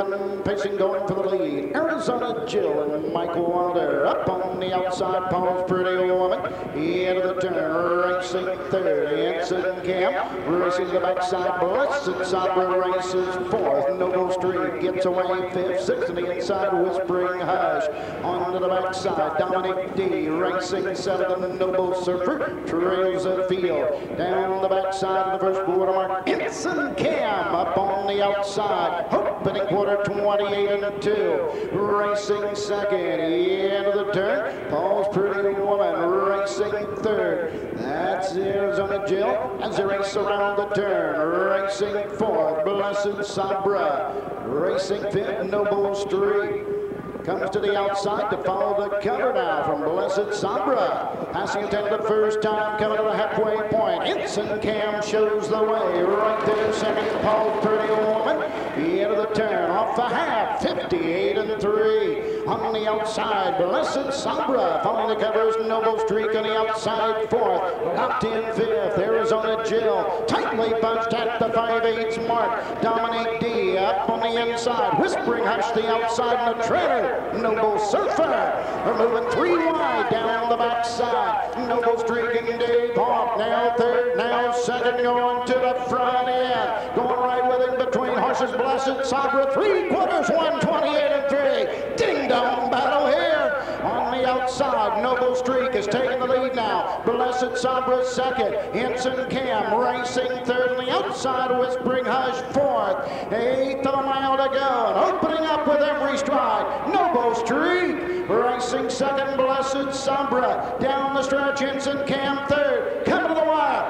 and pacing going for the lead. Arizona Jill and Michael Wilder up on the outside. Paul's pretty woman. Into the turn, racing third. Ensign Cam racing the backside. Blessed Sabra races fourth. Noble Streak gets away fifth. Sixth on the inside. Whispering Hush. On to the backside. Dominic D racing seventh. Noble Surfer trails the field. Down the backside of the first quarter mark. Ensign Cam up on the outside. Opening quarter 28 and 2. Racing second. Into the turn. Paul's pretty woman racing third. That's Arizona Jill as they race around the turn. Racing fourth. Blessed Sabra. Racing fifth. Noble Streak. Comes to the outside to follow the cover now from Blessed Sabra. Passing it down the first time, coming to the halfway point. Ensign Cam shows the way. Right there, second, Paul Pretty Woman. Into the turn, off the half, 58 and 3. On the outside, Blessed Sabra. Following the covers, Noble Streak on the outside, fourth. Locked in fifth, Jill. Tightly bunched at the 5-8 mark. Dominic D up on the inside. Whispering Hush the outside, and the treader. Noble Surfer. They're moving three wide down the backside. Noble Streak and Dave Hawk now third, now second, going to the front end. Going right with him between horses, Blessed Sabra. Three quarters, 128 and three. Ding dong battle outside, Noble Streak is taking the lead now. Blessed Sabra second. Ensign Cam racing third on the outside. Whispering Hush fourth. Eighth of a mile to go. And opening up with every stride. Noble Streak racing second. Blessed Sabra down the stretch. Ensign Cam third. Coming to the wire.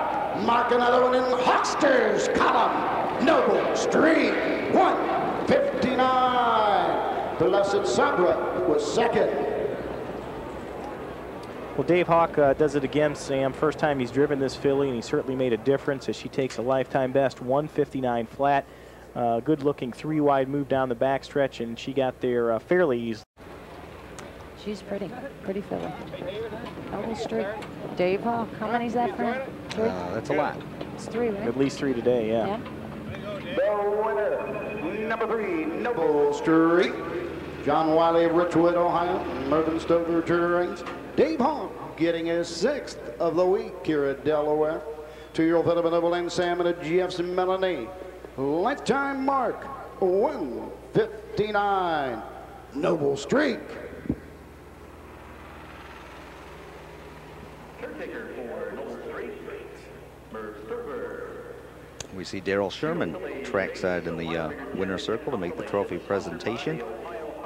Mark another one in the Hawkster's column. Noble Streak 159. Blessed Sabra was second. Well, Dave Hawk uh, does it again, Sam. First time he's driven this filly, and he certainly made a difference as she takes a lifetime best, 159 flat. Uh, good looking three wide move down the backstretch, and she got there uh, fairly easily. She's pretty, pretty filly. Noble Streak. Dave Hawk, how many's that for him? Three? Uh, that's a lot. It's three, right? At least three today, yeah. Yeah. The winner, number three, Noble Streak. John Wiley of Richwood, Ohio. Mervyn Stover Terrains. Dave Hawk getting his sixth of the week here at Delaware. Two-year-old Philip Noble and Sam and a GF's Melanie. Lifetime mark, 159. Noble Streak. We see Daryl Sherman trackside in the uh, winner's circle to make the trophy presentation.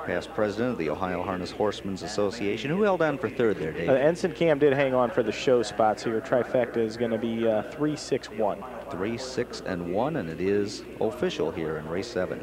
Past president of the Ohio Harness Horsemen's Association. Who held on for third there, Dave? Uh, Ensign Cam did hang on for the show spots here. Trifecta is going to be uh, 3 6 1. Three, six, and one, and it is official here in race seven.